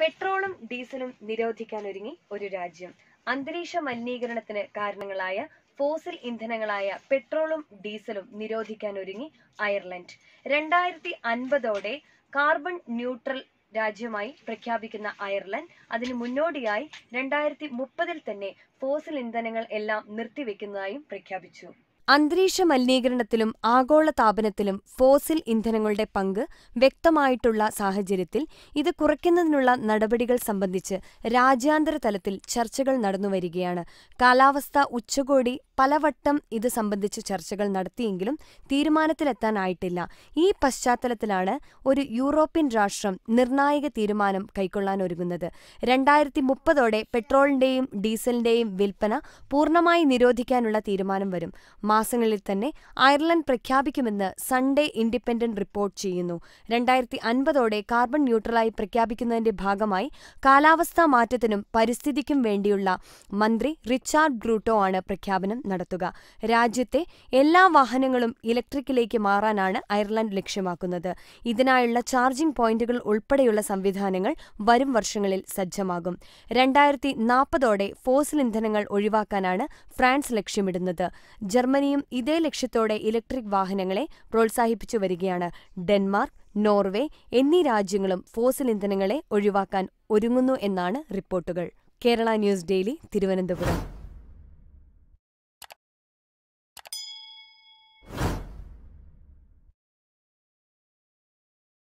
പെട്രോളും ഡീസലും നിരോധിക്കാൻ ഒരുങ്ങി ഒരു രാജ്യം. അന്തരീക്ഷ മലിനീകരണത്തിന് കാരണങ്ങളായ ഫോസിൽ ഇന്ധനങ്ങളായ പെട്രോളും ഡീസലും നിരോധിക്കാൻ ഒരുങ്ങി അയർലൻഡ്. രണ്ടായിരത്തി അൻപതോടെ കാർബൺ ന്യൂട്രൽ രാജ്യമായി പ്രഖ്യാപിക്കുന്ന അയർലൻഡ് അതിന് മുന്നോടിയായി രണ്ടായിരത്തി മുപ്പതിൽ തന്നെ ഫോസിൽ ഇന്ധനങ്ങൾ എല്ലാം നിർത്തിവെക്കുന്നതായും പ്രഖ്യാപിച്ചു. അന്തരീക്ഷ മലിനീകരണത്തിലും ആഗോള താപനത്തിലും ഫോസിൽ ഇന്ധനങ്ങളുടെ പങ്ക് വ്യക്തമായിട്ടുള്ള സാഹചര്യത്തിൽ ഇത് കുറയ്ക്കുന്നതിനുള്ള നടപടികൾ സംബന്ധിച്ച് രാജ്യാന്തര തലത്തിൽ ചർച്ചകൾ നടന്നുവരികയാണ് കാലാവസ്ഥാ ഉച്ചകോടി പലവട്ടം ഇത് സംബന്ധിച്ച് ചർച്ചകൾ നടത്തിയെങ്കിലും തീരുമാനത്തിലെത്താനായിട്ടില്ല. ഈ പശ്ചാത്തലത്തിലാണ് ഒരു യൂറോപ്യൻ രാഷ്ട്രം നിർണായക തീരുമാനം കൈക്കൊള്ളാനൊരുങ്ങുന്നത്. രണ്ടായിരത്തി മുപ്പതോടെ പെട്രോളിന്റെയും ഡീസലിന്റെയും വിൽപ്പന പൂർണമായി നിരോധിക്കാനുള്ള തീരുമാനം വരും. മാസങ്ങളിൽ തന്നെ അയർലൻഡ് പ്രഖ്യാപിക്കുമെന്ന് സൺഡേ ഇൻഡിപെൻഡന്റ് റിപ്പോർട്ട് ചെയ്യുന്നു. രണ്ടായിരത്തി അൻപതോടെ കാർബൺ ന്യൂട്രലായി പ്രഖ്യാപിക്കുന്നതിന്റെ ഭാഗമായി കാലാവസ്ഥാ മാറ്റത്തിനും പരിസ്ഥിതിക്കും വേണ്ടിയുള്ള മന്ത്രി റിച്ചാർഡ് ബ്രൂട്ടോ ആണ് പ്രഖ്യാപനം നടത്തുക. രാജ്യത്തെ എല്ലാ വാഹനങ്ങളും ഇലക്ട്രിക്കിലേക്ക് മാറാനാണ് അയർലൻഡ് ലക്ഷ്യമാക്കുന്നത്. ഇതിനായുള്ള ചാർജിംഗ് പോയിന്റുകൾ ഉൾപ്പെടെയുള്ള സംവിധാനങ്ങൾ വരും വർഷങ്ങളിൽ സജ്ജമാകും. രണ്ടായിരത്തി നാൽപ്പതോടെ ഫോസിൽ ഇന്ധനങ്ങൾ ഒഴിവാക്കാനാണ് ഫ്രാൻസ് ലക്ഷ്യമിടുന്നത്. ജർമ്മനിയും ഇതേ ലക്ഷ്യത്തോടെ ഇലക്ട്രിക് വാഹനങ്ങളെ പ്രോത്സാഹിപ്പിച്ചു വരികയാണ്. ഡെൻമാർക്ക് നോർവേ എന്നീ രാജ്യങ്ങളും ഫോസിൽ ഇന്ധനങ്ങളെ ഒഴിവാക്കാൻ ഒരുങ്ങുന്നു എന്നാണ് റിപ്പോർട്ടുകൾ. Kerala news daily Thiruvananthapuram.